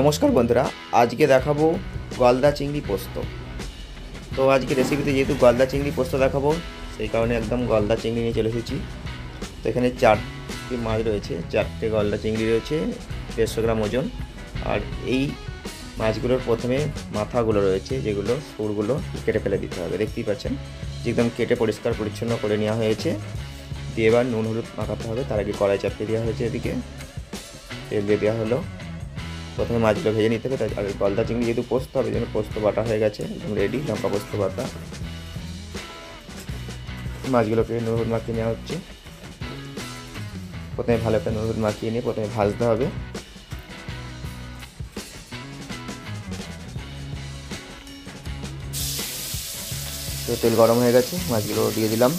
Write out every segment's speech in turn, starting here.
নমস্কার বন্ধুরা, আজকে দেখাবো গলদা চিংড়ি পোস্ত। তো আজকে রেসিপিতে যেহেতু গলদা চিংড়ি পোস্ত দেখাবো, সেই কারণে একদম গলদা চিংড়ি নিয়ে চলে এসেছি। তো এখানে চারটি মাছ রয়েছে, চারটে গলদা চিংড়ি রয়েছে, দেড়শো গ্রাম ওজন। আর এই মাছগুলোর প্রথমে মাথাগুলো রয়েছে, যেগুলো সুরগুলো কেটে ফেলে দিতে হবে। দেখতেই পাচ্ছেন, যে একদম কেটে পরিষ্কার পরিচ্ছন্ন করে নেওয়া হয়েছে। দিয়ে এবার নুন হলুদ মাখাতে হবে, তার আগে কড়াই চাপিয়ে দেওয়া হয়েছে এদিকে। তেল দিয়ে দেওয়া হলো। প্রথমে মাছগুলো ভেজে নিতে হবে আর গলদা চিংড়ি যেহেতু পোস্ত হবে যেন পোস্ত বাটা হয়ে গেছে, একদম রেডি লঙ্কা পোস্ত বাটা। মাছগুলোকে নুন মাখিয়ে নেওয়া হচ্ছে। প্রথমে ভালো করে নুন মাখিয়ে নিয়ে প্রথমে ভাজতে হবে। তো তেল গরম হয়ে গেছে, মাছগুলো দিয়ে দিলাম।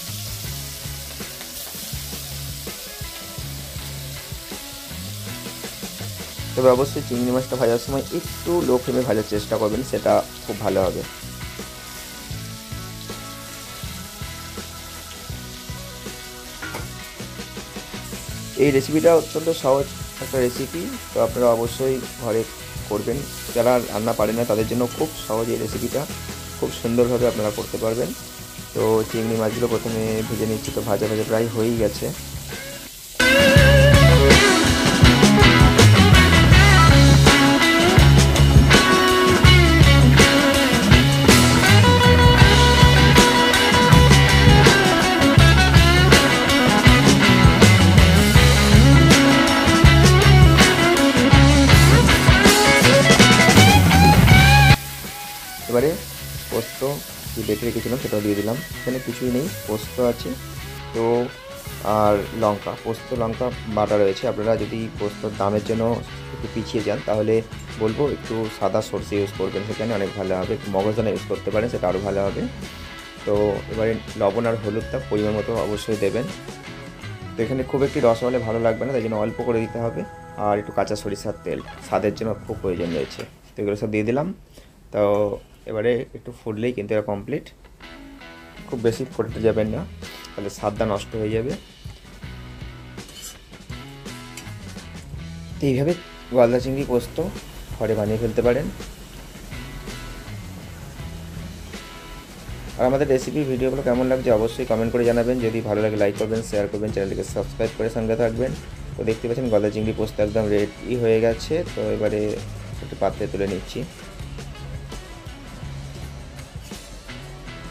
তবে অবশ্যই চিংড়ি মাছটা ভাজার সময় একটু লো ফ্লেমে ভাজার চেষ্টা করবেন, সেটা খুব ভালো হবে। এই রেসিপিটা অত্যন্ত সহজ একটা রেসিপি তো আপনারা অবশ্যই ঘরে করবেন। যারা রান্না পারেন না, তাদের জন্য খুব সহজ এই রেসিপিটা খুব সুন্দরভাবে আপনারা করতে পারবেন। তো চিংড়ি মাছগুলো প্রথমে ভেজে নিচ্ছি, তো ভাজা ভাজা প্রায় হয়েই গেছে। এবারে পোস্ত যে বেটে রেখেছিলাম সেটাও দিয়ে দিলাম। এখানে কিছুই নেই, পোস্ত আছে, তো আর লঙ্কা, পোস্ত, লঙ্কা বাটা রয়েছে। আপনারা যদি পোস্তর দামের জন্য একটু পিছিয়ে যান, তাহলে বলব একটু সাদা সর্ষে ইউজ করবেন। সেখানে অনেক ভালো হবে, একটু মগজদানা ইউজ করতে পারেন, সেটা আরও ভালো হবে। তো এবারে লবণ আর হলুদটা পরিমাণ মতো অবশ্যই দেবেন। তো এখানে খুব একটি রস হলে ভালো লাগবে না, তাই জন্য অল্প করে দিতে হবে। আর একটু কাঁচা সরিষার তেল, স্বাদের জন্য খুব প্রয়োজন রয়েছে। তো এগুলো সব দিয়ে দিলাম। তো এবারে একটু ফুটলেই কিন্তু এটা কমপ্লিট খুব বেশি ফুটতে যাবেন না, তাহলে স্বাদটা নষ্ট হয়ে যাবে। তো এইভাবে গলদা চিংড়ি পোস্ত ঘরে বানিয়ে ফেলতে পারেন। আর আমাদের রেসিপি ভিডিওগুলো কেমন লাগছে অবশ্যই কমেন্ট করে জানাবেন। যদি ভালো লাগে লাইক করবেন শেয়ার করবেন চ্যানেলটিকে সাবস্ক্রাইব করে সঙ্গে থাকবেন। তো দেখতে পাচ্ছেন গলদা চিংড়ি পোস্ত একদম রেডি হয়ে গেছে। তো এবারে একটু পাত্রে তুলে নিচ্ছি।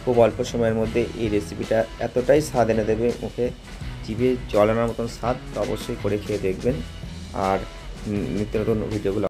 খুব অল্প সময়ের মধ্যে এই রেসিপিটা এতটাই স্বাদ এনে দেবে মুখে। জিভে জল আনার মতন স্বাদ অবশ্যই করে খেয়ে দেখবেন। আর নিত্য নতুন ভিডিওগুলো